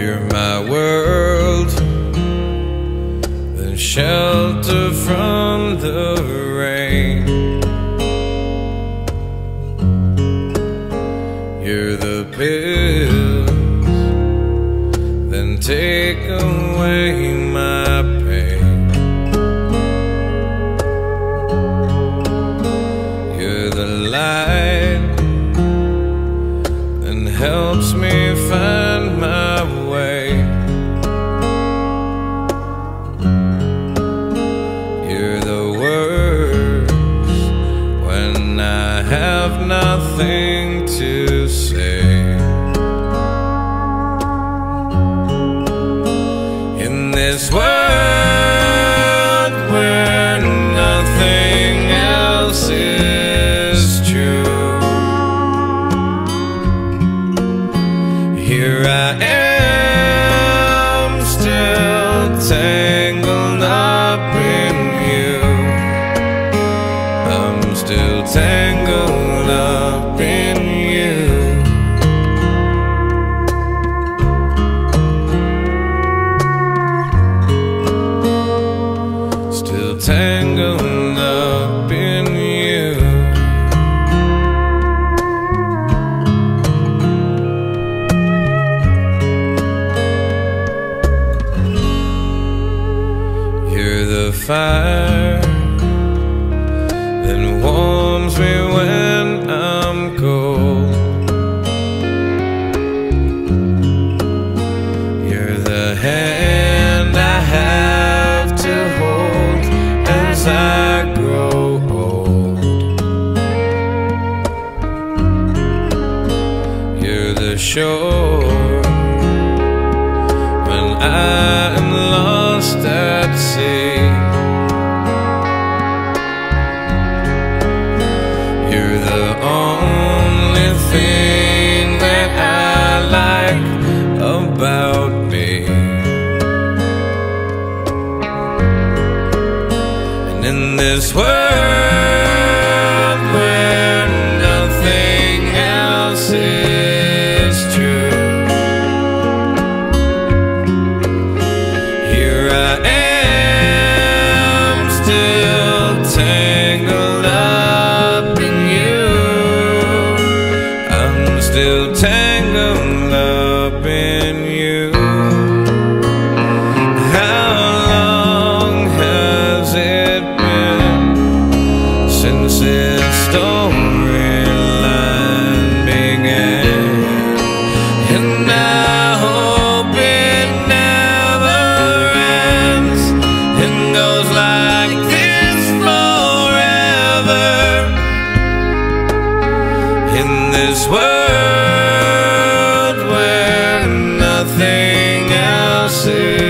You're my world, the shelter from the rain. You're the pills, then take away my pain. You're the light, and helps me find my. This world where nothing else is true, here I am still tangled up in you. I'm still tangled up fire that warms me when I'm cold. You're the hand I have to hold as I grow old. You're the shore when I am lost at sea. In this world this world where nothing else is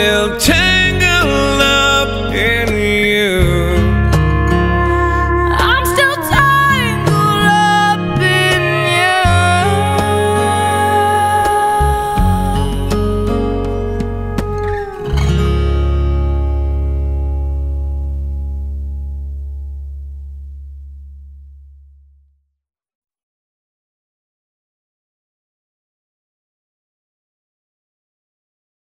still